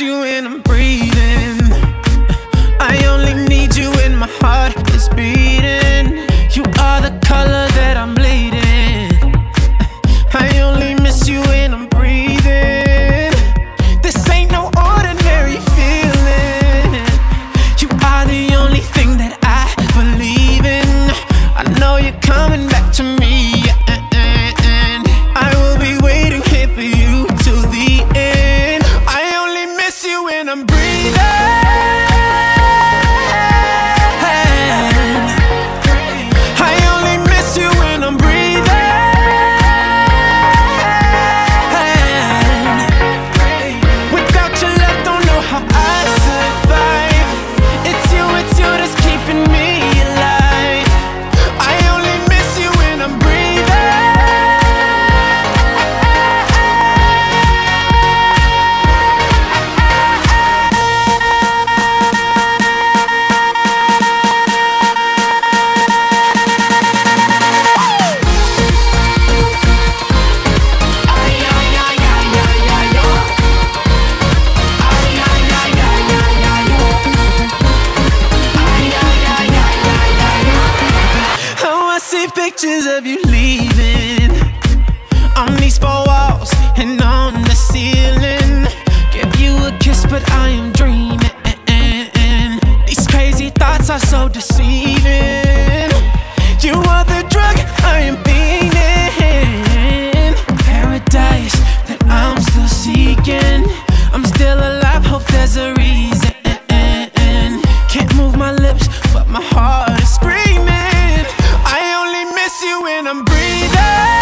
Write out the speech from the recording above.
you when I'm breathing. see pictures of you leaving. On these four walls and on the ceiling. Give you a kiss but I am dreaming. These crazy thoughts are so deceiving. You are the drug I am beating Paradise that I'm still seeking. I'm still alive, hope there's a when I'm breathing.